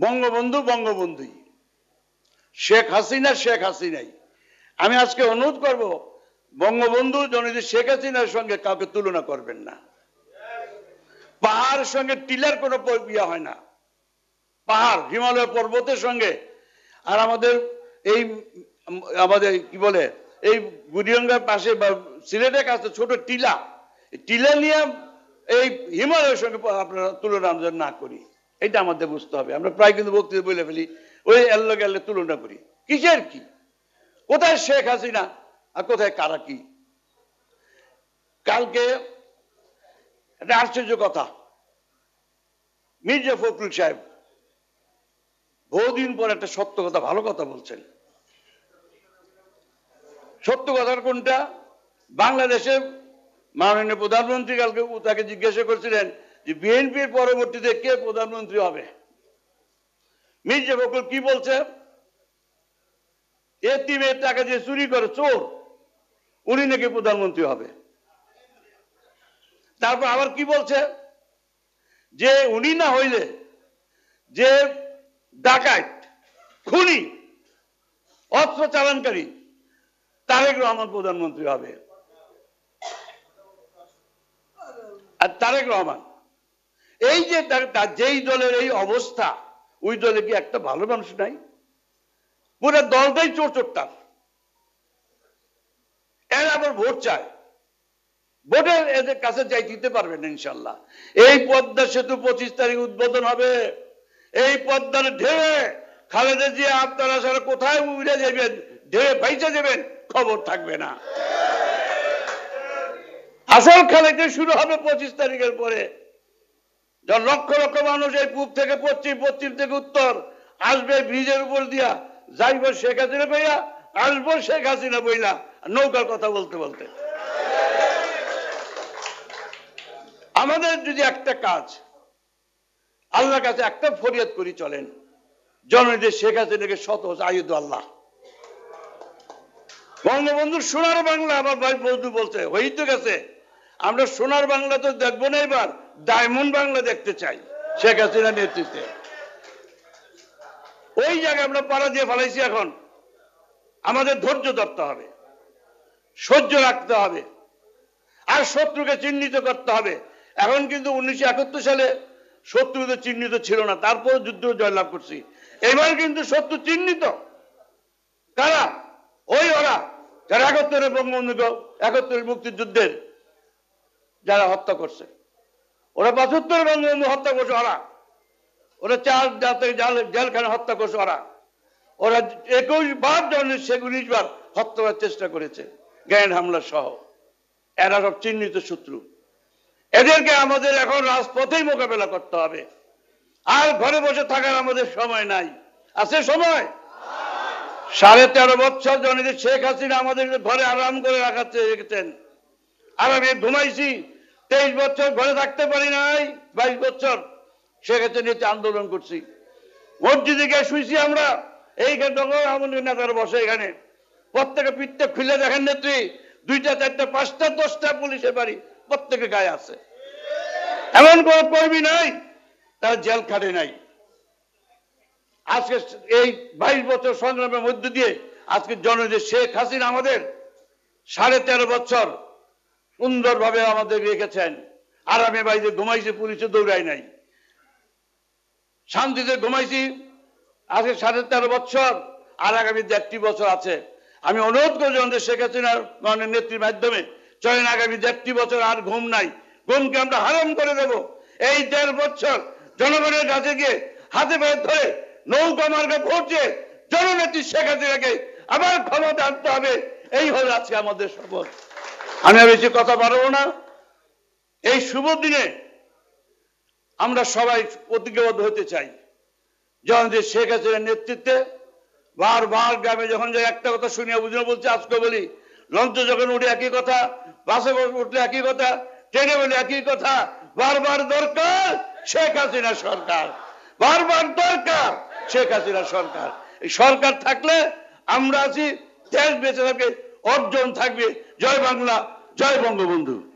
বঙ্গবন্ধু বঙ্গবন্ধুই। শেখ হাসিনা, শেখ হাসিনাই। আমি আজকে অনুরোধ করব, বঙ্গবন্ধু জননী শেখ হাসিনার সঙ্গে কাউকে তুলনা করবেন না। পাহাড়ের সঙ্গে টিলার কোনো ইয়ে হয় না। পাহাড়, হিমালয় পর্বতের সঙ্গে। আর আমাদের এই আমাদের কি বলে, এই বুড়িগঙ্গার পাশে বা সিলেটের কাছে ছোট টিলা। টিলা নিয়ে এই হিমালয়ের সঙ্গে আপনারা তুলনা না করি। এটা আমাদের বুঝতে হবে। আমরা প্রায় কিন্তু বক্তৃতা বলে ফেলি, ওই এল্লো গেলে তুলনা করি। কিসের কি? কোথায় শেখ হাসিনা আর কোথায় কারা কি? কালকে একটা আশ্চর্য কথা। মির্জা ফখরুল সাহেব বহুদিন পর একটা সত্য কথা, ভালো কথা বলছেন। সত্য কথার কোনটা? বাংলাদেশে মাননীয় প্রধানমন্ত্রী কালকে তাকে জিজ্ঞাসা করছিলেন যে বিএনপির পরবর্তীতে কে প্রধানমন্ত্রী হবে? মির্জা ফখরুল কি বলছে? এতিমের টাকা যে চুরি করে চোর, উনি নাকি প্রধানমন্ত্রী হবে? তারপর আবার কি বলছে? যে উনি না হইলে যে ডাকাত, খুনি, অস্ত্র চালানকারী, তারেক রহমান প্রধানমন্ত্রী হবে। আর তারেক রহমান এই যে যেই দলের এই অবস্থা, ওই দলে কি একটা ভালো মানুষ নাই? পুরো দলটাই চোর চোরটার। এর আবার ভোট চায়। ভোটে এদের কাছে যাই দিতে পারবেন ইনশাল্লাহ। এই পদ্মা সেতু পঁচিশ তারিখ উদ্বোধন হবে। এই পদ্মার ঢেউয়ে খালেদা জিয়া আপনারা সারা কোথায় উড়ে যাবেন? ঢেউয়ে ভাইসে যাবেন? খবর থাকবে না। আসল খেলাটা শুরু হবে পঁচিশ তারিখের পরে। যখন লক্ষ লক্ষ মানুষ এই পূব থেকে পশ্চিম পশ্চিম থেকে উত্তর, আসবে ব্রিজের উপর দিয়া, যাইব শেখ হাসিনা বইয়া আসব শেখ হাসিনা বইলা, নৌকার কথা বলতে বলতে। আমাদের যদি একটা কাজ, আল্লাহর কাছে একটা ফরিয়াদ করি চলেন, জননীদের শেখ হাসিনাকে শত আয়ুদ আল্লাহ। বঙ্গবন্ধুর সোনার বাংলা, আমার ভাই বন্ধু বলছে, হইতে গেছে আমরা সোনার বাংলা তো দেখব না এবার, ডায়মন্ড বাংলা দেখতে চাই, শেখ হাসিনার নেতৃত্বে। ওই জায়গায় আমরা পাড়া দিয়ে ফেলাইছি এখন। আমাদের ধৈর্য ধরতে হবে, সহ্য রাখতে হবে, আর শত্রুকে চিহ্নিত করতে হবে। এখন কিন্তু উনিশশো একাত্তর সালে শত্রু তো চিহ্নিত ছিল না তারপর যুদ্ধ জয়লাভ করছি। এবার কিন্তু শত্রু চিহ্নিত। কারা? ওই ওরা, যারা একাত্তরের বঙ্গবন্ধুকে একাত্তরের মুক্তিযুদ্ধের যারা হত্যা করছে। ওরা পঁচাত্তর বঙ্গবন্ধু হত্যা করছে ওরা। ওরা চার জাতের জেলখানে হত্যা করছে ওরা। ওরা একুশ বার জনের সে উনিশ বার হত্যা করার চেষ্টা করেছে জ্ঞান হামলা সহ। এরা সব চিহ্নিত শত্রু। এদেরকে আমাদের এখন রাজপথেই মোকাবেলা করতে হবে। আর ঘরে বসে থাকার আমাদের সময় নাই। আছে সময়? সাড়ে তেরো বছর জননীদের শেখ হাসিনা আমাদের ঘরে আরাম করে রাখাতে রেখেছেন। আর আমি ঘুমাইছি তেইশ বছর ঘরে থাকতে পারি নাই, বাইশ বছর। সেক্ষেত্রে হাসিনা আন্দোলন করছি। মসজিদে গিয়ে শুয়েছি আমরা। এইখানে নেতারা বসে এখানে। প্রত্যেকে পিঠটা খুলে দেখেন নেত্রী। দুইটা, চারটা, পাঁচটা, দশটা পুলিশের বাড়ি প্রত্যেকে গায়ে আছে। এমন কোন কর্মী নাই, তারা জেল খাটে নাই। আজকে এই বাইশ বছর সংগ্রামের মধ্য দিয়ে আজকে জননীয় শেখ হাসিনা আমাদের সাড়ে তেরো বছর সুন্দরভাবে আমাদের রেখেছেন। আর আমি বাড়িতে ঘুমাইছি, পুলিশে দৌড়াই নাই। শান্তিতে ঘুমাইছি, আজকে সাড়ে তেরো বছর, আর আগামী দেড়টি বছর আছে। আমি অনুরোধ করি আমাদের শেখ হাসিনার মানের নেত্রীর মাধ্যমে, চলেন আগামী দেড়টি বছর আর ঘুম নাই। ঘুমকে আমরা হারাম করে দেব। এই দেড় বছর জনগণের কাছে গিয়ে হাতে পায়ে ধরে নৌকা মার্গে পৌঁছে জননেত্রী শেখ হাসিনাকে আবার ক্ষমতা আনতে হবে। এই হলো আজকে আমাদের শপথ। আমি আর বেশি কথা পারব না। এই শুভ দিনে আমরা সবাই প্রতিজ্ঞাবদ্ধ হতে চাই। যখন যে শেখ হাসিনার নেতৃত্বে বারবার গ্রামে যখন যাই একটা কথা শুনিয়া বুঝিয়ে বলছে, আজকে বলি, লঞ্চ যখন উঠে একই কথা, বাসে উঠলে একই কথা, ট্রেনে বলে একই কথা, বারবার দরকার শেখ হাসিনা সরকার। বারবার দরকার শেখ হাসিনা সরকার। এই সরকার থাকলে আমরা আছি, দেশ বেঁচে থাকবে অর্জন থাকবে। জয় বাংলা জয় বঙ্গবন্ধু।